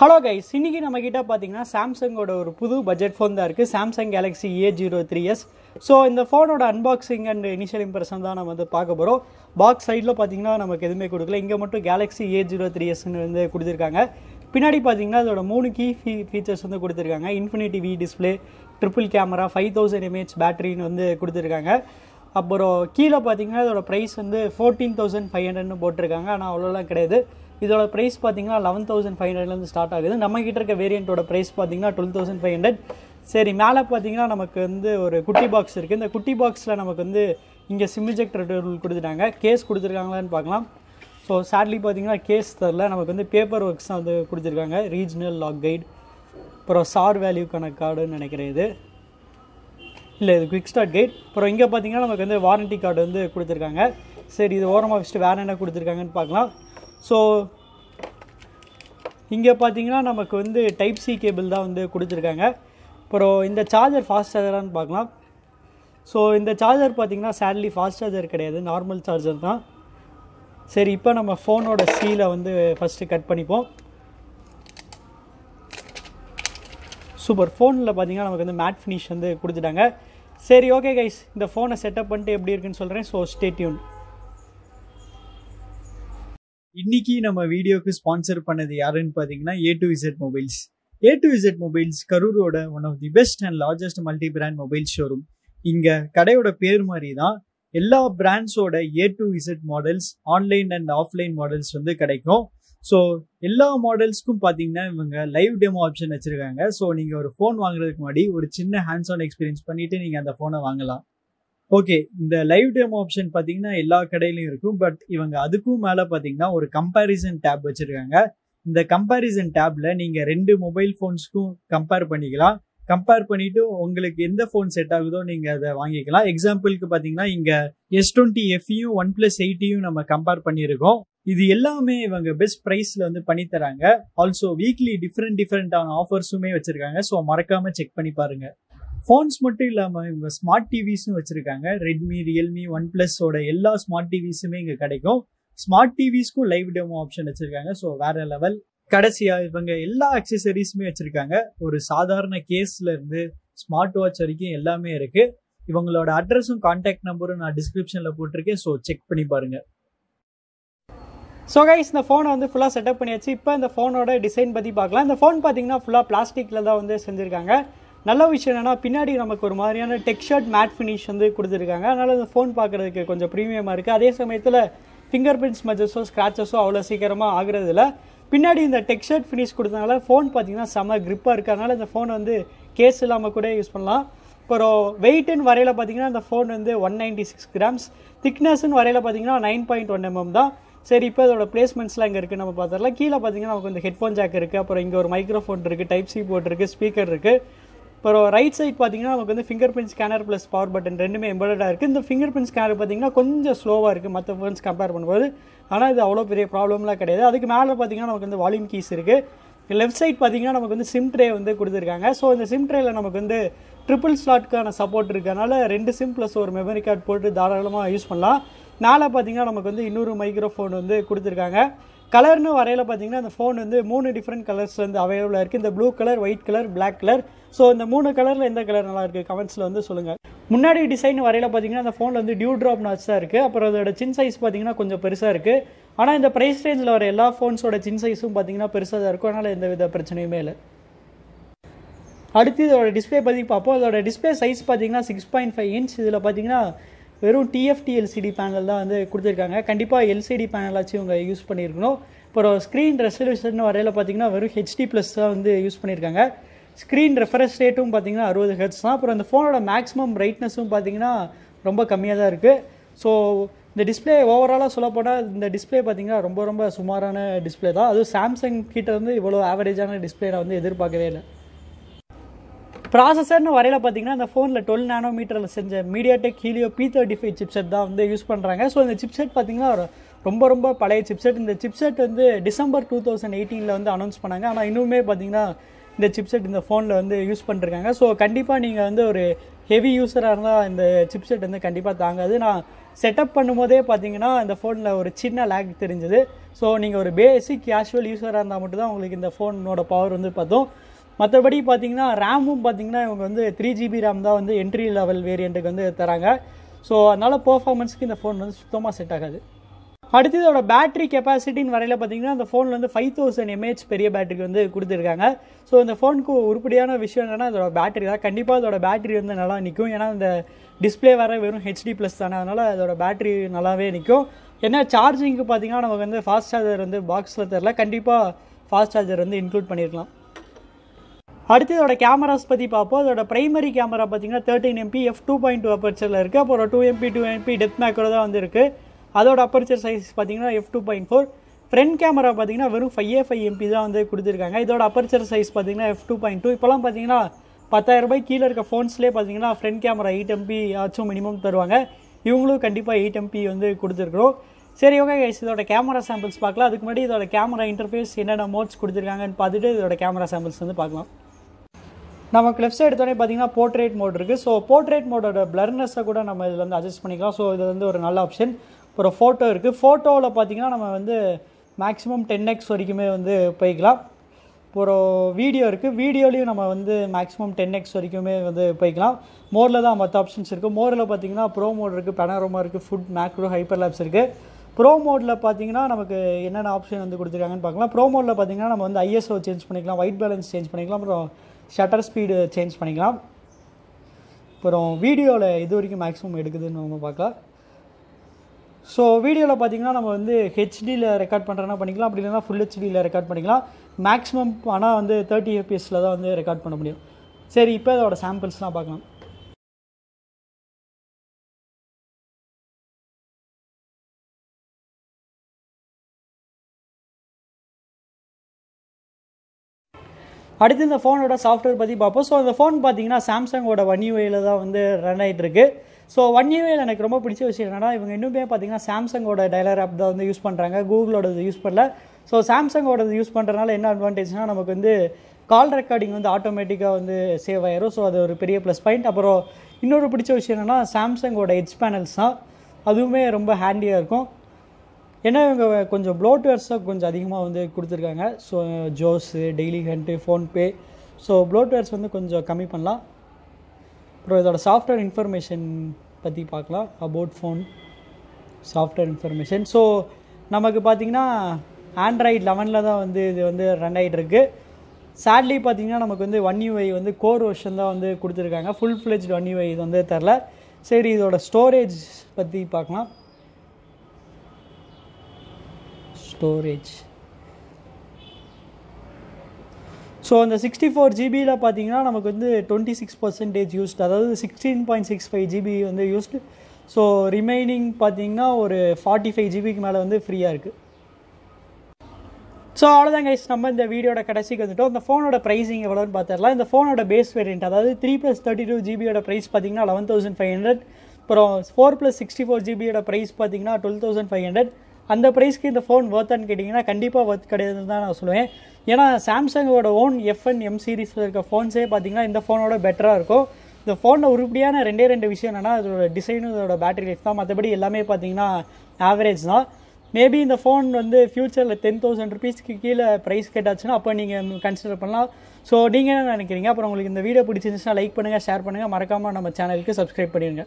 Hello guys இன்னைக்கு நம்ம கிட்ட பார்த்தீங்கன்னா சாம்சங்கோட ஒரு புது பட்ஜெட் ஃபோன் தான் இருக்குது Samsung Galaxy A zero three S so இந்த ஃபோனோட அன்பாக்சிங் அண்ட் இனிஷியல் இம்ப்ரெஷன் தான் நம்ம வந்து பார்க்க போகிறோம் பாக்ஸ் சைடில் பார்த்தீங்கன்னா நமக்கு எதுவுமே கொடுக்கல. இங்கே மட்டும் கேலக்ஸி ஏ ஜீரோ த்ரீ எஸ்ன்னு வந்து கொடுத்துருக்காங்க. பின்னாடி பார்த்தீங்கன்னா அதோட மூணு கீ ஃபீ ஃபீச்சர்ஸ் வந்து கொடுத்துருக்காங்க. Infinity V display triple camera five thousand mAh பேட்டரின்னு வந்து கொடுத்துருக்காங்க. அப்புறம் கீழே பார்த்தீங்கன்னா இதோட ப்ரைஸ் வந்து ஃபோர்டீன் தௌசண்ட் ஃபைவ் ஹண்ட்ரட்னு போட்டிருக்காங்க. ஆனால் அவ்வளோலாம் கிடையாது. இதோட ப்ரைஸ் பார்த்தீங்கன்னா லெவன் தௌசண்ட் ஃபைவ் ஹண்ட்ரட்லேருந்து ஸ்டார்ட் ஆகுது. நம்ம கிட்ட இருக்க வேரியண்ட்டோட ப்ரைஸ் பார்த்தீங்கன்னா டுவெல் தௌசண்ட் ஃபைவ் ஹண்ட்ரட் சரி மேலே பார்த்தீங்கன்னா நமக்கு வந்து ஒரு குட்டி பாக்ஸ் இருக்குது இந்த குட்டி பாக்ஸில் நமக்கு வந்து இங்கே சிமிஜெக்ட் ரூல் கொடுத்துட்டாங்க. கேஸ் கொடுத்துருக்காங்களான்னு பார்க்கலாம். ஸோ சேட்லி பார்த்தீங்கன்னா கேஸ் தரல நமக்கு வந்து பேப்பர் ஒர்க்ஸ் வந்து கொடுத்துருக்காங்க. ரீஜனல் லாக் கைடு அப்புறம் சார் வேல்யூக்கான கார்டுன்னு நினைக்கிறேன் இது. இல்லை இது குவிக் ஸ்டார்ட் கைட் அப்புறம் இங்கே பார்த்தீங்கன்னா நமக்கு வந்து வாரண்ட்டி கார்டு வந்து கொடுத்துருக்காங்க. சரி இது ஓரமாக வச்சுட்டு வேறு என்ன கொடுத்துருக்காங்கன்னு பார்க்கலாம். ஸோ இங்கே பார்த்தீங்கன்னா நமக்கு வந்து டைப் சி கேபிள் தான் வந்து கொடுத்துருக்காங்க. அப்புறம் இந்த சார்ஜர் ஃபாஸ்ட் சார்ஜரான்னு பார்க்கலாம். ஸோ இந்த சார்ஜர் பார்த்தீங்கன்னா சேட்லி ஃபாஸ்ட் சார்ஜர் கிடையாது. நார்மல் சார்ஜர் தான். சரி இப்போ நம்ம ஃபோனோட சீலை வந்து ஃபஸ்ட்டு கட் பண்ணிப்போம். சூப்பர் ஃபோனில் பார்த்தீங்கன்னா நமக்கு வந்து மேட் ஃபினிஷ் வந்து கொடுத்துட்டாங்க. சரி ஓகே கைஸ் இந்த ஃபோனை செட்டப் பண்ணிட்டு எப்படி இருக்குன்னு சொல்கிறேன் ஸோ ஸ்டேட்யூன் இன்னைக்கு நம்ம வீடியோக்கு ஸ்பான்சர் பண்ணது யாருன்னு பார்த்தீங்கன்னா A to Z mobiles A to Z mobiles கரூரோட one of the best and largest multi brand mobile showroom இங்கே கடையோட பேர் மாதிரி தான் எல்லா பிராண்ட்ஸோட A to Z models online and offline models வந்து கிடைக்கும். ஸோ எல்லா மாடல்ஸ்க்கும் பார்த்தீங்கன்னா இவங்க லைவ் டெமோ ஆப்ஷன் வச்சுருக்காங்க. ஸோ நீங்கள் ஒரு ஃபோன் வாங்குறதுக்கு முன்னாடி ஒரு சின்ன ஹேண்ட்ஸ் ஆன் எக்ஸ்பீரியன்ஸ் பண்ணிட்டு நீங்கள் அந்த ஃபோனை வாங்கலாம். ஓகே இந்த லைவ் டெமோ ஆப்ஷன் பார்த்தீங்கன்னா எல்லா கடையிலையும் இருக்கும். பட் இவங்க அதுக்கும் மேலே பார்த்தீங்கன்னா ஒரு கம்பேரிசன் டேப் வச்சுருக்காங்க. இந்த கம்பேரிசன் டேப்பில் நீங்கள் ரெண்டு மொபைல் ஃபோன்ஸ்க்கும் கம்பேர் பண்ணிக்கலாம். கம்பேர் பண்ணிட்டு உங்களுக்கு எந்த ஃபோன் செட் ஆகுதோ நீங்கள் அதை வாங்கிக்கலாம். எக்ஸாம்பிளுக்கு பார்த்தீங்கன்னா இங்கே எஸ் டுவெண்ட்டி எஃப்யும் ஒன் ப்ளஸ் எயிட்டியும் நம்ம கம்பேர் பண்ணியிருக்கோம். இது எல்லாமே இவங்க பெஸ்ட் ப்ரைஸில் வந்து பண்ணித்தராங்க ஆல்சோ வீக்லி டிஃப்ரெண்ட் டிஃப்ரெண்ட்டான ஆஃபர்ஸுமே வச்சுருக்காங்க. ஸோ மறக்காமல் செக் பண்ணி பாருங்கள் ஃபோன்ஸ் மட்டும் இல்லாமல் இவங்க ஸ்மார்ட் டிவிஸும் வச்சுருக்காங்க. ரெட்மி ரியல்மி ஒன் ப்ளஸ்ஸோட எல்லா ஸ்மார்ட் டிவிஸுமே இங்கே கிடைக்கும். ஸ்மார்ட் டிவிஸ்க்கும் லைவ் டெமோ ஆப்ஷன் வச்சுருக்காங்க. ஸோ வேற லெவல் கடைசியாக இவங்க எல்லா அக்சசரிஸுமே வச்சுருக்காங்க. ஒரு சாதாரண கேஸ்லேருந்து ஸ்மார்ட் வாட்ச் வரைக்கும் எல்லாமே இருக்குது இவங்களோட அட்ரஸும் கான்டாக்ட் நம்பரும் நான் டிஸ்கிரிப்ஷனில் போட்டிருக்கேன். ஸோ செக் பண்ணி பாருங்கள் ஸோ கைஸ் இந்த ஃபோனை வந்து ஃபுல்லாக செட்டப் பண்ணியாச்சு. இப்போ இந்த ஃபோனோட டிசைன் பற்றி பார்க்கலாம். இந்த ஃபோன் பார்த்தீங்கன்னா ஃபுல்லாக பிளாஸ்டிக்கில் தான் வந்து செஞ்சுருக்காங்க. நல்ல விஷயம் என்னென்னா பின்னாடி நமக்கு ஒரு மாதிரியான டெக்ஸ்சர்ட் மேட் ஃபினிஷ் வந்து கொடுத்துருக்காங்க. அதனால் இந்த ஃபோன் பார்க்குறதுக்கு கொஞ்சம் ப்ரீமியமாக இருக்குது அதே சமயத்தில் ஃபிங்கர் பிரிண்ட்ஸ் மஜஸோ ஸ்க்ராச்சஸோ அவ்வளோ சீக்கிரமாக ஆகுறது இல்லை. பின்னாடி இந்த டெக்ஸ்சர்ட் ஃபினிஷ் கொடுத்தனால ஃபோன் பார்த்தீங்கன்னா செம்ம க்ரிப்பாக இருக்குது அதனால் இந்த ஃபோன் வந்து கேஸ் இல்லாமல் கூட யூஸ் பண்ணலாம். அப்புறம் வெயிட்டுன்னு வரையில் பார்த்தீங்கன்னா இந்த ஃபோன் வந்து ஒன் நைன்டி சிக்ஸ் கிராம்ஸ் திக்னஸ்ன்னு வரையில் பார்த்தீங்கன்னா நைன் பாயிண்ட் ஒன் எம்எம் தான். சரி இப்போ அதோட பிளேஸ்மெண்ட்ஸ்லாம் இங்கே இருக்குது நம்ம பார்த்துடலாம். கீழே பார்த்தீங்கன்னா நமக்கு வந்து ஹெட்ஃபோன் ஜாக் இருக்குது அப்புறம் இங்கே ஒரு மைக்ரோஃபோன் இருக்குது டைப் சி போர்ட் இருக்குது ஸ்பீக்கர் இருக்குது அப்புறம் ரைட் uh, சைட் பார்த்தீங்கன்னா நமக்கு வந்து finger print scanner plus power button ரெண்டுமே எம்பர்டாக இருக்குது இந்த ஃபிங்கர் பிரிண்ட் ஸ்கேனர் பார்த்தீங்கன்னா கொஞ்சம் ஸ்லோவாக இருக்குது மற்ற ஃபோன்ஸ் கம்பேர் பண்ணும்போது. ஆனால் இது அவ்வளோ பெரிய ப்ராப்ளம்லாம் கிடையாது. அதுக்கு மேலே பார்த்தீங்கன்னா நமக்கு வந்து வால்யூம் கீஸ் இருக்குது லெஃப்ட் சைட் பார்த்தீங்கன்னா நமக்கு வந்து சிம் ட்ரே வந்து கொடுத்துருக்காங்க. ஸோ இந்த சிம் ட்ரேயில் நமக்கு வந்து ட்ரிபிள் ஸ்லாட்க்கான சப்போர்ட் இருக்கனால ரெண்டு சிம் ப்ளஸ் ஒரு மெமரி கார்டு போட்டு தாராளமாக யூஸ் பண்ணலாம். மேலே பார்த்தீங்கன்னா நமக்கு வந்து இன்னொரு மைக்ரோஃபோன் வந்து கொடுத்துருக்காங்க. கலர்னு வரையில் பார்த்தீங்கன்னா அந்த ஃபோன் வந்து மூணு டிஃப்ரெண்ட் கலர்ஸ் வந்து அவைலபிளாக இருக்குது இந்த blue colour white colour black colour so இந்த மூணு கலரில் எந்த கலர் நல்லா இருக்குது கமெண்ட்ஸில் வந்து சொல்லுங்கள் முன்னாடி டிசைன் வரையில பார்த்தீங்கன்னா அந்த ஃபோனில் வந்து டியூ ட்ராப் நாச் தான் இருக்குது அப்புறம் அதோட சின் சைஸ் பார்த்தீங்கன்னா கொஞ்சம் பெருசாக இருக்குது ஆனால் இந்த ப்ரைஸ் ரேஞ்சில் வர எல்லா ஃபோன்ஸோட சின் சைஸும் பார்த்தீங்கன்னா பெருசாக தான் இருக்கும். அதனால் எந்த வித பிரச்சனையுமே இல்லை. அடுத்து இதோட டிஸ்பிளே பற்றி பார்ப்போம். இதோட டிஸ்பிளே சைஸ் பார்த்தீங்கன்னா சிக்ஸ் பாயிண்ட் ஃபைவ் இன்ச் இதில் பார்த்தீங்கன்னா வெறும் டிஎஃப்டி எல்சிடி பேனல் தான் வந்து கொடுத்துருக்காங்க. கண்டிப்பாக எல்சிடி பேனலாச்சும் இவங்க யூஸ் பண்ணியிருக்கணும். அப்புறம் ஸ்க்ரீன் ரெசல்யூஷன் வரையில் பார்த்தீங்கன்னா வெறும் ஹெச்டி ப்ளஸ் தான் வந்து யூஸ் பண்ணியிருக்காங்க. ஸ்க்ரீன் ரெஃபரன்ஸ் ரேட்டும் பார்த்தீங்கன்னா அறுபது ஹெட்ஸ் தான். அப்புறம் இந்த ஃபோனோட மேக்ஸிமம் பிரைட்னஸும் பார்த்தீங்கன்னா ரொம்ப கம்மியாக தான் இருக்குது ஸோ இந்த டிஸ்பிளே ஓவராலாக சொல்லப்போனால் இந்த டிஸ்பிளே பார்த்தீங்கன்னா ரொம்ப ரொம்ப சுமாரான டிஸ்பிளே தான். அதுவும் சாம்சங் கிட்ட இருந்து இவ்வளோ ஆவரேஜான டிஸ்பிளே நான் வந்து எதிர்பார்க்கவே இல்லை. ப்ராசஸர்னு வரையில் பார்த்தீங்கன்னா இந்த ஃபோனில் டுவெல் நானோ மீட்டரில் செஞ்ச MediaTek Helio P thirty five chipset தான் வந்து யூஸ் பண்ணுறாங்க ஸோ இந்த சிப்செட் பார்த்தீங்கன்னா ரொம்ப ரொம்ப பழைய சிப்செட் இந்த சிப்செட் வந்து டிசம்பர் டூ தௌசண்ட் எயிட்டீனில் வந்து அனௌன்ஸ் பண்ணாங்க. ஆனால் இன்னுமே பார்த்தீங்கன்னா இந்த சிப்செட் இந்த ஃபோனில் வந்து யூஸ் பண்ணிருக்காங்க. ஸோ கண்டிப்பாக நீங்கள் வந்து ஒரு ஹெவி யூஸராக இருந்தால் இந்த சிப்செட் வந்து கண்டிப்பாக தாங்காது. நான் செட்டப் பண்ணும்போதே பார்த்தீங்கன்னா இந்த ஃபோனில் ஒரு சின்ன லேக் தெரிஞ்சது. ஸோ நீங்கள் ஒரு பேசிக் கேஷுவல் யூஸராக இருந்தால் மட்டும்தான் உங்களுக்கு இந்த ஃபோனோட பவர் வந்து பார்த்தோம் மற்றபடி பார்த்தீங்கன்னா ரேமும் பார்த்தீங்கன்னா இவங்க வந்து த்ரீ ஜிபி ரேம் தான் வந்து என்ட்ரி லெவல் வேரியண்ட்டுக்கு வந்து தராங்க. ஸோ அதனால் பர்ஃபார்மன்ஸ்க்கு இந்த ஃபோன் வந்து சுத்தமாக செட் ஆகாது. அடுத்து இதோட பேட்டரி கெப்பாசிட்டின்னு வரையில் பார்த்தீங்கன்னா அந்த ஃபோனில் வந்து ஃபைவ் தௌசண்ட் எம்ஏஹெச் பெரிய பேட்டரி வந்து கொடுத்துருக்காங்க. ஸோ இந்த ஃபோனுக்கு உருப்படியான விஷயம் என்னென்னா இதோட பேட்டரி தான். கண்டிப்பாக அதோட பேட்டரி வந்து நல்லா நிற்கும் ஏன்னா இந்த டிஸ்பிளே வர வெறும் ஹெச்டி ப்ளஸ் தானே. அதனால் அதோட பேட்டரி நல்லாவே நிற்கும் ஏன்னா சார்ஜிங்க்கு பார்த்தீங்கன்னா நமக்கு வந்து ஃபாஸ்ட் சார்ஜர் வந்து பாக்ஸில் தெரில கண்டிப்பாக ஃபாஸ்ட் சார்ஜர் வந்து இன்க்ளூட் பண்ணியிருக்கலாம் அடுத்து இதோட கேமராஸ் பற்றி பார்ப்போம். அதோட ப்ரைமரி கேமரா பார்த்தீங்கன்னா thirteen MP F two point two அப்பர்ச்சரில் இருக்குது அப்புறம் டூ எம்பி டூ எம்பி டெத் மேக்கரோட தான் வந்துருக்கு அதோட அப்பர்ச்சர் சைஸ் பார்த்தீங்கன்னா F two point four front camera பார்த்தீங்கன்னா வெறும் ஃபைவ் ஏ ஃபைவ் எம்பி தான் வந்து கொடுத்துருக்காங்க. இதோட அப்பர்ச்சர் சைஸ் பார்த்தீங்கன்னா எஃப் டூ பாயிண்ட் டூ இப்போலாம் பார்த்தீங்கன்னா பத்தாயிரம் ரூபாய் கீழே இருக்க ஃபோன்ஸ்லேயே பார்த்தீங்கன்னா ஃப்ரண்ட் கேமரா எயிட் எம்பி ஆச்சும் மினிமம் தருவாங்க. இவங்களும் கண்டிப்பாக எயிட் எம்பி வந்து கொடுத்துருக்குறோம் சரி ஓகே கைஸ் இதோட கேமரா சாம்பிள்ஸ் பார்க்கலாம். அதுக்கு முன்னாடி இதோட கேமரா இன்டர்ஃபேஸ் என்னென்ன மோட்ஸ் கொடுத்துருக்காங்கன்னு பார்த்துட்டு இதோட கேமரா சாம்பிள்ஸ் வந்து பார்க்கலாம். நமக்கு லெஃப்ட் சைடு எடுத்தோடனே பார்த்தீங்கன்னா போர்ட்ரேட் மோட் இருக்குது ஸோ போர்ட்ரேட் மோடோட பிளர்னஸை கூட நம்ம இதில் வந்து அட்ஜஸ்ட் பண்ணிக்கலாம். ஸோ இது வந்து ஒரு நல்ல ஆப்ஷன் அப்புறம் ஃபோட்டோ இருக்குது ஃபோட்டோவில் பார்த்தீங்கன்னா நம்ம வந்து மேக்ஸிமம் டென் எக்ஸ் வரைக்குமே வந்து போய்க்கலாம். அப்புறம் வீடியோ இருக்குது வீடியோலையும் நம்ம வந்து மேக்ஸிமம் டென் எக்ஸ் வரைக்குமே வந்து போய்க்கலாம். மோரில் தான் மற்ற ஆப்ஷன்ஸ் இருக்குது மோரில் பார்த்தீங்கன்னா ப்ரோ மோட் இருக்குது பெனாரோமா இருக்குது ஃபுட் மேக்ரோ ஹைப்பர் லேப்ஸ் இருக்குது ப்ரோ மோடில் பார்த்தீங்கன்னா நமக்கு என்னென்ன ஆப்ஷன் வந்து கொடுத்துருக்காங்கன்னு பார்க்கலாம். ப்ரோ மோடில் பார்த்தீங்கன்னா நம்ம வந்து ஐஎஸ்ஓ சேஞ்ச் பண்ணிக்கலாம். ஒயிட் பேலன்ஸ் சேஞ்ச் பண்ணிக்கலாம். அப்புறம் ஷட்டர் ஸ்பீடு சேஞ்ச் பண்ணிக்கலாம். அப்புறம் வீடியோவில் இது வரைக்கும் மேக்ஸிமம் எடுக்குதுன்னு நம்ம பார்க்கலாம். ஸோ வீடியோவில் பார்த்தீங்கன்னா நம்ம வந்து ஹெச்டியில் ரெக்கார்ட் பண்ணுறேன்னா பண்ணிக்கலாம். அப்படி இல்லைனா ஃபுல் ஹெச்டியில் ரெக்கார்ட் பண்ணிக்கலாம். மேக்ஸிமம் ஆனால் வந்து தேர்ட்டி எஃபிஎஸில் தான் வந்து ரெக்கார்ட் பண்ண முடியும். சரி இப்போ அதோட சாம்பிள்ஸ்லாம் பார்க்கலாம். அடுத்து இந்த ஃபோனோட சாஃப்ட்வேர் பற்றி பார்ப்போம். ஸோ இந்த ஃபோன் பார்த்தீங்கன்னா சாம்சங்கோட ஒன் யூஏயில் தான் வந்து ரன் ஆகிட்டு இருக்கு. ஸோ ஒன் யூஏயில் எனக்கு ரொம்ப பிடிச்ச விஷயம் என்னன்னா இவங்க இன்னுமே பார்த்தீங்கன்னா சாம்சங்கோட டைலர் ஆப் தான் வந்து யூஸ் பண்ணுறாங்க கூகுளோட யூஸ் பண்ணல. ஸோ சாம்சங்கோட யூஸ் பண்ணுறதுனால என்ன அட்வான்டேஜ்னா நமக்கு வந்து கால் ரெக்கார்டிங் வந்து ஆட்டோமேட்டிக்காக வந்து சேவ் ஆயிரும். ஸோ அது ஒரு பெரிய ப்ளஸ் பாயிண்ட் அப்புறம் இன்னொரு பிடிச்ச விஷயம் என்னென்னா சாம்சங்கோட ஹெச் பேனல்ஸ் தான். அதுவுமே ரொம்ப ஹேண்டியாக இருக்கும். ஏன்னா இவங்க கொஞ்சம் ப்ளோட்வேர்ஸாக கொஞ்சம் அதிகமாக வந்து கொடுத்துருக்காங்க. So Josh Dailyhunt PhonePe so bloatwares வந்து கொஞ்சம் கம்மி பண்ணலாம். அப்புறம் இதோட சாஃப்ட்வேர் இன்ஃபர்மேஷன் பற்றி பார்க்கலாம். About phone software information so நமக்கு பார்த்தீங்கன்னா ஆண்ட்ராய்ட் லெவனில் தான் வந்து இது வந்து ரன் ஆகிட்டு சேட்லி பார்த்தீங்கன்னா நமக்கு வந்து ஒன் யூஐ வந்து கோர் வருஷன் தான் வந்து கொடுத்துருக்காங்க. ஃபுல் ஃப்ளெஜ்டு ஒன் யூஐ இது வந்து தரல. சரி இதோட ஸ்டோரேஜ் பற்றி பார்க்கலாம். ஸ்டோரேஜ் ஸோ அந்த சிக்ஸ்டி ஃபோர் ஜிபியில் பார்த்தீங்கன்னா நமக்கு வந்து டுவெண்ட்டி சிக்ஸ் பர்சன்டேஜ் யூஸ்ட் அதாவது sixteen point six five GB வந்து யூஸ்டு ஸோ ரிமைனிங் பார்த்தீங்கன்னா ஒரு ஃபார்ட்டி ஃபைவ் ஜிபிக்கு மேலே வந்து ஃப்ரீயாக இருக்குது ஸோ அவ்வளோதான் கைஸ் நம்ம இந்த வீடியோட கடைசிக்கு வந்துட்டோம் இந்த ஃபோனோட ப்ரைஸிங் எவ்வளோன்னு பார்த்துடலாம் இந்த ஃபோனோட பேஸ் வேரியன்ட் அதாவது த்ரீ ப்ளஸ் தேர்ட்டி டூ ஜிபியோட ப்ரைஸ் பார்த்தீங்கன்னா லெவன் தௌசண்ட் ஃபைவ் ஹண்ட்ரட் அப்புறம் ஃபோர் ப்ளஸ் சிக்ஸ்டி ஃபோர் ஜிபியோட ப்ரைஸ் பார்த்தீங்கன்னா டுவெல் தௌசண்ட் ஃபைவ் ஹண்ட்ரட் அந்த ப்ரைஸ்க்கு இந்த ஃபோன் ஒர்த்தான்னு கேட்டிங்கன்னா கண்டிப்பாக ஒர்த் கிடையாதுன்னு தான் நான் சொல்லுவேன். ஏன்னா சாம்சங்கோட ஓன் எஃப்என் எம் சீரீஸில் இருக்க ஃபோன்ஸே பார்த்தீங்கன்னா இந்த ஃபோனோட பெட்டராக இருக்கும். இந்த ஃபோனில் உருப்படியான ரெண்டே ரெண்டு விஷயம் என்னென்னா அதோட டிசைனும் இதோட பேட்டரி லைஃப் தான். மற்றபடி எல்லாமே பார்த்தீங்கன்னா ஆவரேஜ் தான். மேபி இந்த ஃபோன் வந்து ஃப்யூச்சரில் டென் தௌசண்ட் ருபீஸ்க்கு கீழே ப்ரைஸ் கேட்டாச்சுன்னா அப்போ நீங்கள் கன்சிடர் பண்ணலாம். ஸோ நீங்கள் என்ன நினைக்கிறீங்க? அப்புறம் உங்களுக்கு இந்த வீடியோ பிடிச்சிருந்துச்சுன்னா லைக் பண்ணுங்கள் ஷேர் பண்ணுங்கள் மறக்காமல் நம்ம சேனலுக்கு சப்ஸ்கிரைப் பண்ணிடுங்க.